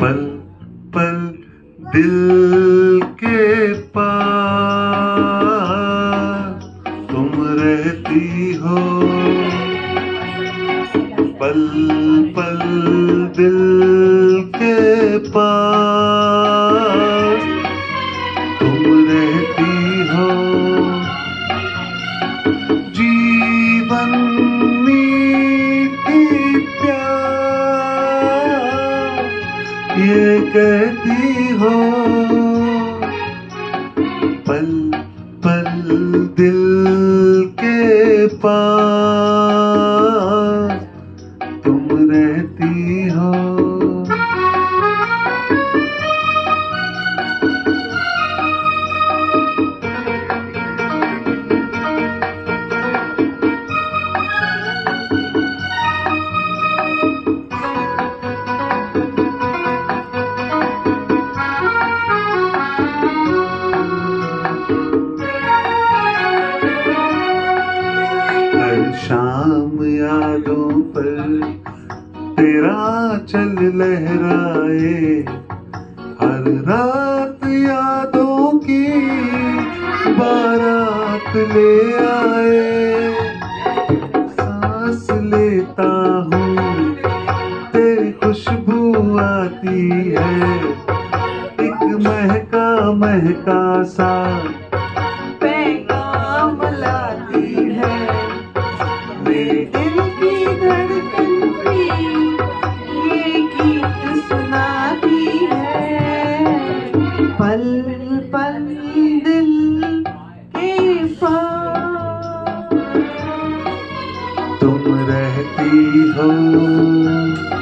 पल पल दिल के पास तुम रहती हो। पल पल दिल के पास ये कहती हो। पल पल दिल के पास शाम यादों पर तेरा चल लहराए। हर रात यादों की बारात ले आए। सांस लेता हूँ, तेरी खुशबू आती है। एक महका महका सा तुम रहती हो।